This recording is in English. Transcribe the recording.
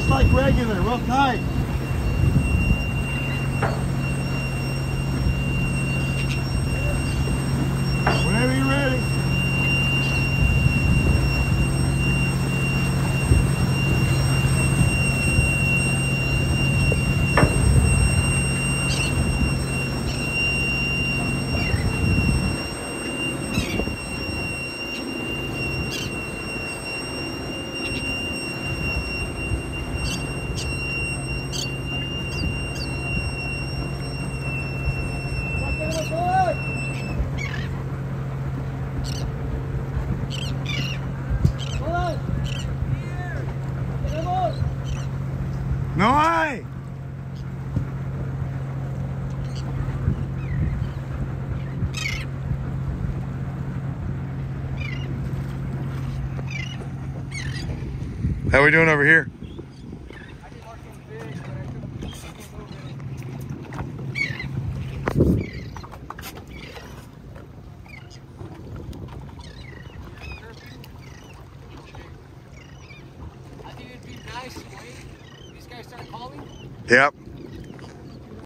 Just like regular, real tight. No hay. How we doing over here? Nice wait. These guys start calling. Yep.